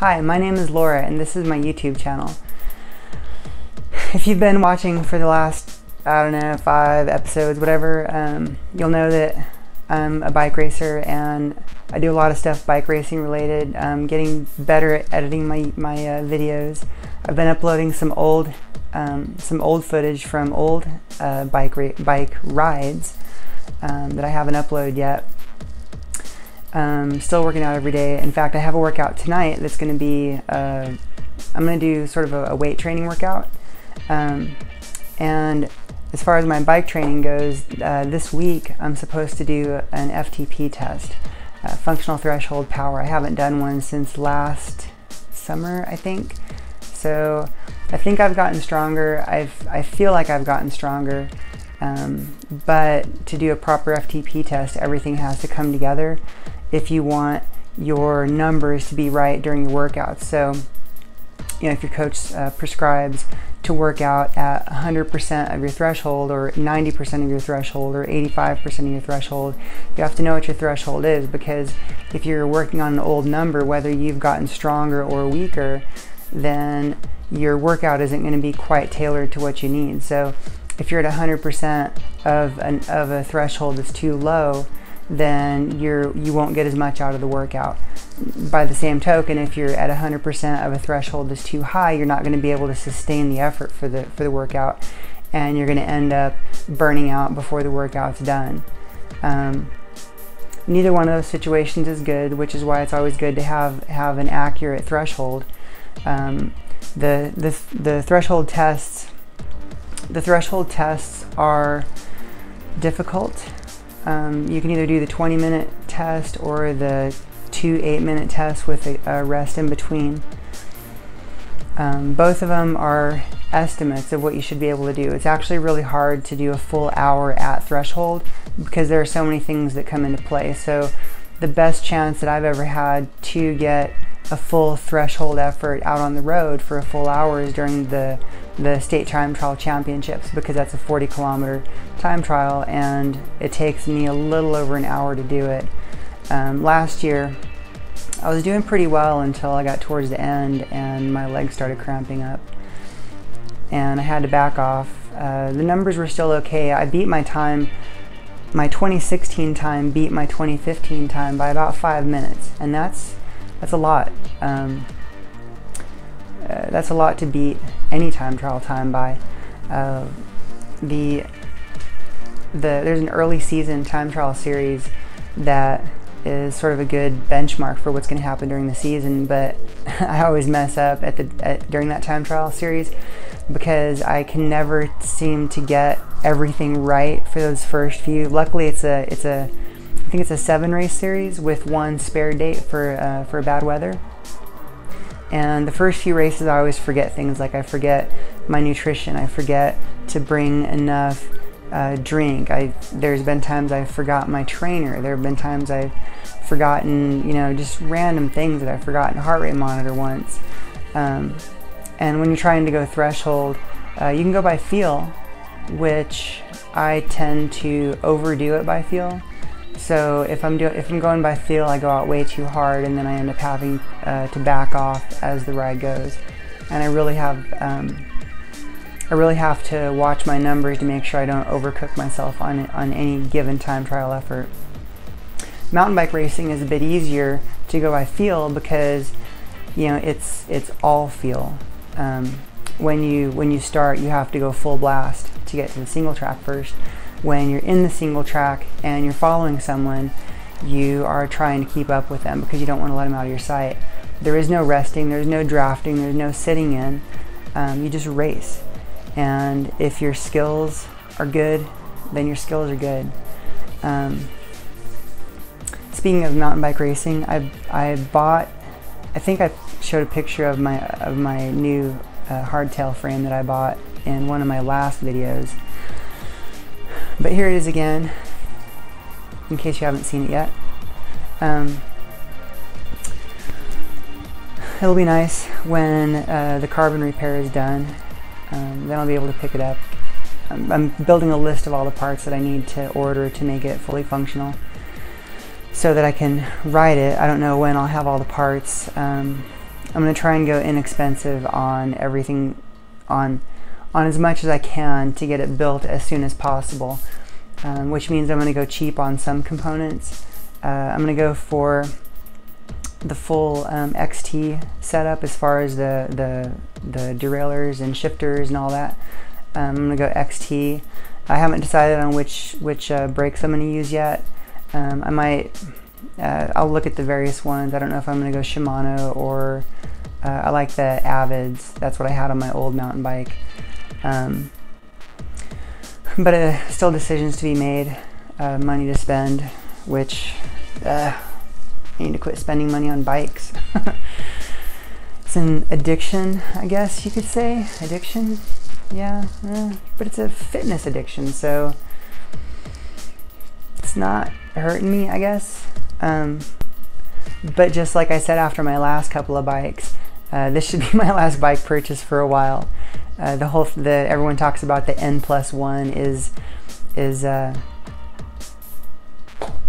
Hi, my name is Laura and this is my YouTube channel. If you've been watching for the last, I don't know, five episodes, whatever, um, you'll know that I'm a bike racer and I do a lot of stuff bike racing related. I'm getting better at editing my, my uh, videos. I've been uploading some old um, some old footage from old uh, bike bike rides um, that I haven't uploaded yet. Um, still working out every day. In fact, I have a workout tonight that's going to be, uh, I'm going to do sort of a, a weight training workout. Um, and as far as my bike training goes, uh, this week I'm supposed to do an FTP test, uh, functional threshold power. I haven't done one since last summer, I think. So I think I've gotten stronger. I've, I feel like I've gotten stronger. Um, but to do a proper FTP test, everything has to come together if you want your numbers to be right during your workouts. So, you know, if your coach uh, prescribes to work out at 100% of your threshold or 90% of your threshold or 85% of your threshold, you have to know what your threshold is because if you're working on an old number, whether you've gotten stronger or weaker, then your workout isn't going to be quite tailored to what you need. So if you're at 100% of, an, of a threshold that's too low, then you're you won't get as much out of the workout. By the same token, if you're at 100% of a threshold that's too high, you're not going to be able to sustain the effort for the for the workout, and you're going to end up burning out before the workout's done. Um, neither one of those situations is good, which is why it's always good to have have an accurate threshold. Um, the the the threshold tests the threshold tests are difficult um, you can either do the 20 minute test or the two 8 minute tests with a, a rest in between. Um, both of them are estimates of what you should be able to do. It's actually really hard to do a full hour at threshold because there are so many things that come into play. So the best chance that I've ever had to get a full threshold effort out on the road for a full hour is during the the state time trial championships because that's a 40 kilometer time trial and it takes me a little over an hour to do it. Um, last year I was doing pretty well until I got towards the end and my legs started cramping up and I had to back off. Uh, the numbers were still okay. I beat my time, my 2016 time beat my 2015 time by about five minutes and that's that's a lot. Um, uh, that's a lot to beat any time trial time by. Uh, the the there's an early season time trial series that is sort of a good benchmark for what's going to happen during the season. But I always mess up at the at, during that time trial series because I can never seem to get everything right for those first few. Luckily, it's a it's a I think it's a seven race series with one spare date for uh, for bad weather. And the first few races, I always forget things like I forget my nutrition. I forget to bring enough uh, drink. I there's been times I've forgot my trainer. There have been times I've forgotten, you know, just random things that I've forgotten. Heart rate monitor once. Um, and when you're trying to go threshold, uh, you can go by feel, which I tend to overdo it by feel. So if I'm doing if I'm going by feel, I go out way too hard, and then I end up having uh, to back off as the ride goes. And I really have um, I really have to watch my numbers to make sure I don't overcook myself on on any given time trial effort. Mountain bike racing is a bit easier to go by feel because you know it's it's all feel. Um, when you when you start, you have to go full blast to get to the single track first when you're in the single track and you're following someone, you are trying to keep up with them because you don't want to let them out of your sight. There is no resting, there's no drafting, there's no sitting in. Um, you just race. And if your skills are good, then your skills are good. Um, speaking of mountain bike racing, I, I bought, I think I showed a picture of my, of my new uh, hardtail frame that I bought in one of my last videos. But here it is again, in case you haven't seen it yet. Um, it'll be nice when uh, the carbon repair is done. Um, then I'll be able to pick it up. I'm, building a list of all the parts that I need to order to make it fully functional so that I can ride it. I don't know when I'll have all the parts. Um, I'm gonna try and go inexpensive on everything, on on as much as I can to get it built as soon as possible. Um, which means I'm gonna go cheap on some components. Uh, I'm gonna go for the full um, XT setup as far as the the the derailleurs and shifters and all that. Um, I'm gonna go XT. I haven't decided on which which uh, brakes I'm gonna use yet. Um, I might. Uh, I'll look at the various ones. I don't know if I'm gonna go Shimano or uh, I like the Avids. That's what I had on my old mountain bike. Um, but uh, still decisions to be made, uh, money to spend, which uh, I need to quit spending money on bikes. it's an addiction, I guess you could say. Addiction? Yeah, eh, but it's a fitness addiction, so it's not hurting me, I guess. Um, but just like I said after my last couple of bikes, uh, this should be my last bike purchase for a while. Uh, the whole the everyone talks about the N plus one is is uh,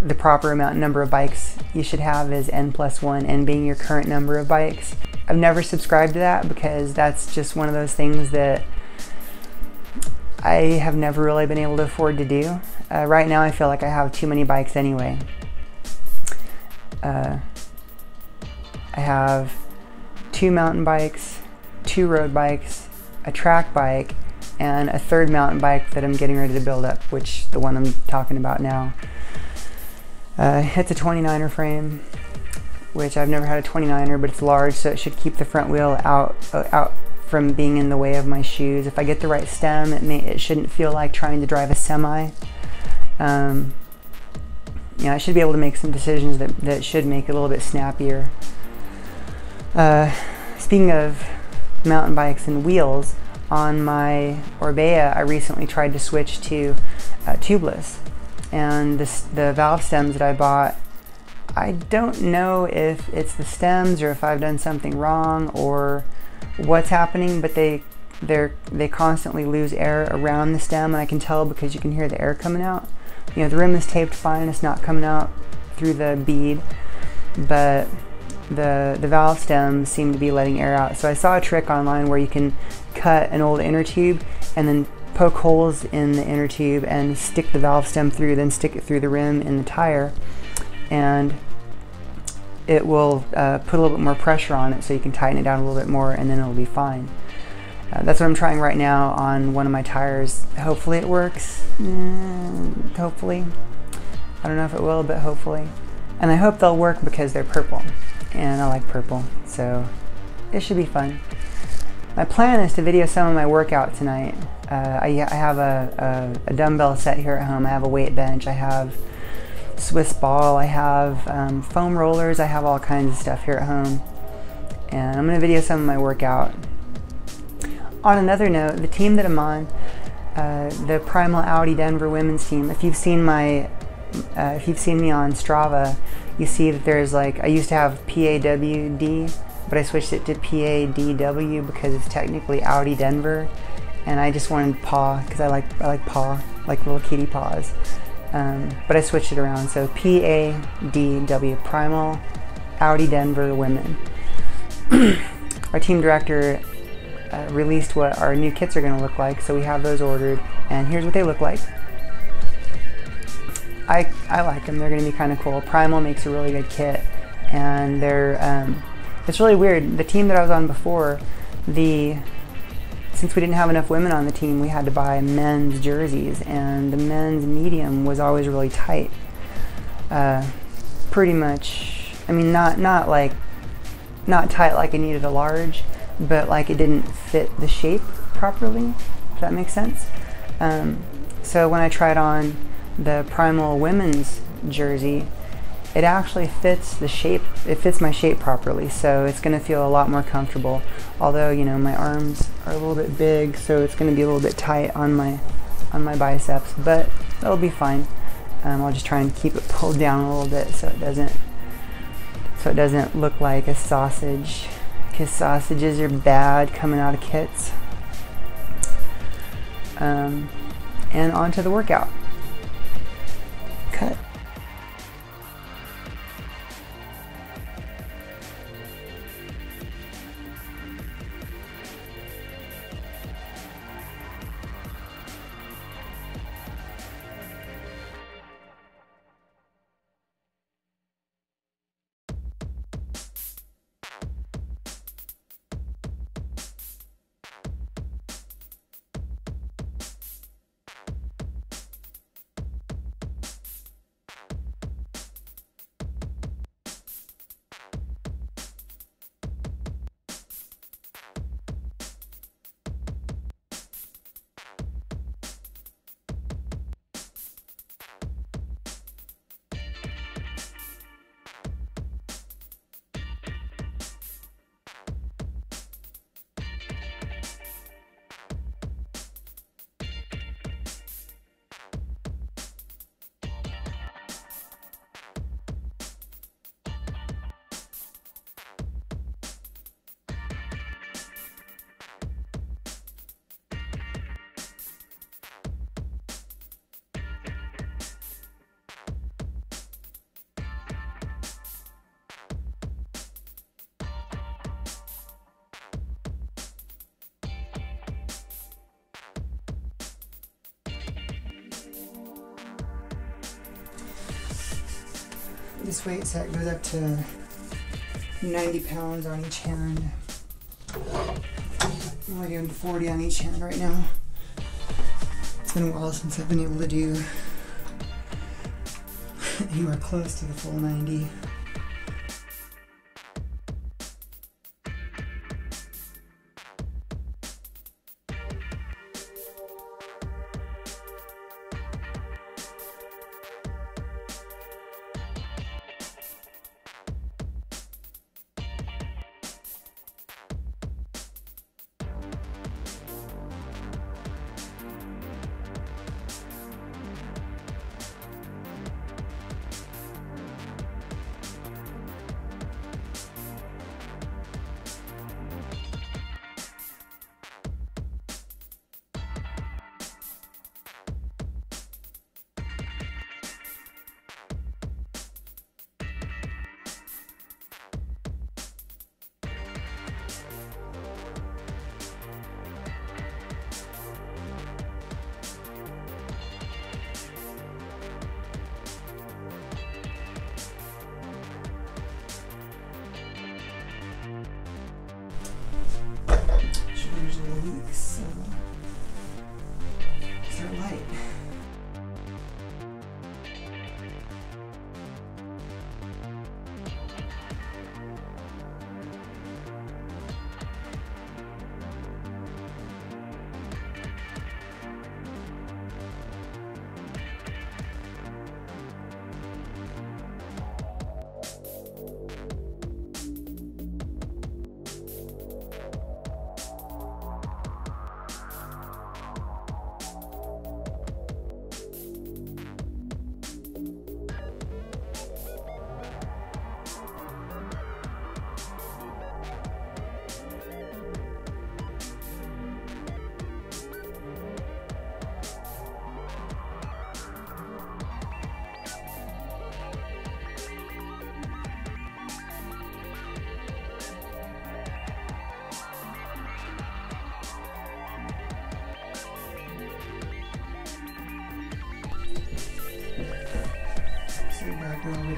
the proper amount number of bikes you should have is N plus one, N being your current number of bikes. I've never subscribed to that because that's just one of those things that I have never really been able to afford to do. Uh, right now, I feel like I have too many bikes anyway. Uh, I have two mountain bikes, two road bikes, a track bike, and a third mountain bike that I'm getting ready to build up, which the one I'm talking about now. Uh, it's a 29er frame, which I've never had a 29er, but it's large, so it should keep the front wheel out uh, out from being in the way of my shoes. If I get the right stem, it may it shouldn't feel like trying to drive a semi. Um, yeah, I should be able to make some decisions that, that should make it a little bit snappier. Uh, speaking of mountain bikes and wheels, on my Orbea, I recently tried to switch to uh, tubeless. And this, the valve stems that I bought, I don't know if it's the stems or if I've done something wrong or what's happening, but they they they constantly lose air around the stem, and I can tell because you can hear the air coming out. You know, the rim is taped fine; it's not coming out through the bead, but the the valve stem seem to be letting air out. So I saw a trick online where you can cut an old inner tube and then poke holes in the inner tube and stick the valve stem through, then stick it through the rim in the tire, and it will uh, put a little bit more pressure on it so you can tighten it down a little bit more and then it'll be fine. Uh, that's what I'm trying right now on one of my tires. Hopefully it works. Mm, hopefully. I don't know if it will, but hopefully. And I hope they'll work because they're purple. And I like purple, so it should be fun. My plan is to video some of my workout tonight. Uh, I, I, have a, a, a dumbbell set here at home. I have a weight bench. I have Swiss ball, I have um, foam rollers, I have all kinds of stuff here at home. And I'm to video some of my workout. On another note, the team that I'm on, uh, the Primal Audi Denver women's team, if you've seen my, uh, if you've seen me on Strava, you see that there's like, I used to have PAWD, but I switched it to PADW because it's technically Audi Denver. And I just wanted paw because I like I like paw, like little kitty paws. Um, but I switched it around. So P A D W Primal Audi Denver Women. our team director uh, released what our new kits are going to look like, so we have those ordered, and here's what they look like. I, I like them. They're going to be kind of cool. Primal makes a really good kit, and they're um, it's really weird. The team that I was on before, the since we didn't have enough women on the team, we had to buy men's jerseys, and the men's medium was always really tight. Uh, pretty much, I mean, not not like not tight like it needed a large, but like it didn't fit the shape properly. If that makes sense. Um, so when I tried on the Primal women's jersey, it actually fits the shape, it fits my shape properly, so it's going to feel a lot more comfortable. Although, you know, my arms are a little bit big, so it's going to be a little bit tight on my on my biceps, but that'll be fine. Um, I'll just try and keep it pulled down a little bit so it doesn't so it doesn't look like a sausage because sausages are bad coming out of kits. Um, and on to the workout. Cut. This weight set goes up to 90 pounds on each hand. I'm only doing 40 on each hand right now. It's been a while since I've been able to do anywhere close to the full 90. Shoulders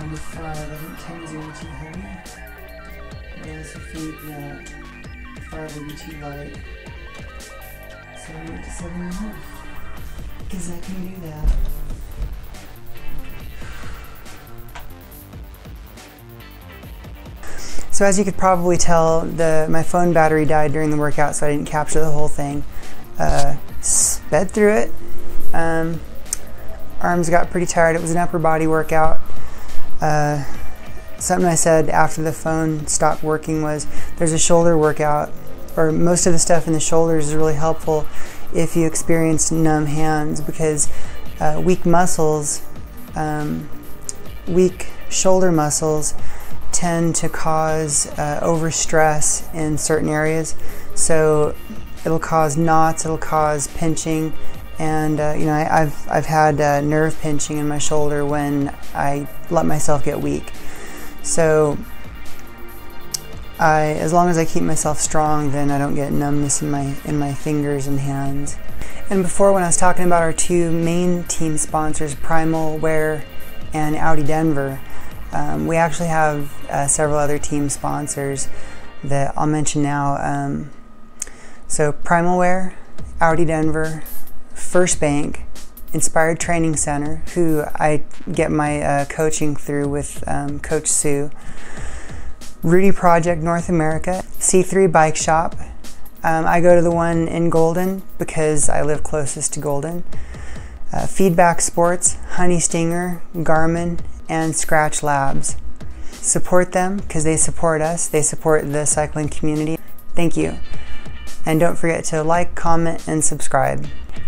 down to five. I think 10 is a little too heavy. I also think that five would be too light. So I went to seven and a half. Because I can do that. So as you could probably tell, the my phone battery died during the workout, so I didn't capture the whole thing. Uh, sped through it. Um, arms got pretty tired. It was an upper body workout. Uh, something I said after the phone stopped working was there's a shoulder workout, or most of the stuff in the shoulders is really helpful if you experience numb hands because uh, weak muscles, um, weak shoulder muscles tend to cause uh, overstress in certain areas. So it'll cause knots, it'll cause pinching, and uh, you know I, have I've had uh, nerve pinching in my shoulder when I let myself get weak. So I, as long as I keep myself strong, then I don't get numbness in my in my fingers and hands. And before, when I was talking about our two main team sponsors, Primal Wear and Audi Denver, um, we actually have uh, several other team sponsors that I'll mention now. Um, so Primal Wear, Audi Denver, FirstBank, Inspired Training Center, who I get my uh, coaching through with um, Coach Sue, Rudy Project North America, C3 Bike Shop. Um, I go to the one in Golden because I live closest to Golden. Uh, Feedback Sports, Honey Stinger, Garmin, and Skratch Labs. Support them because they support us, they support the cycling community. Thank you. And don't forget to like, comment, and subscribe.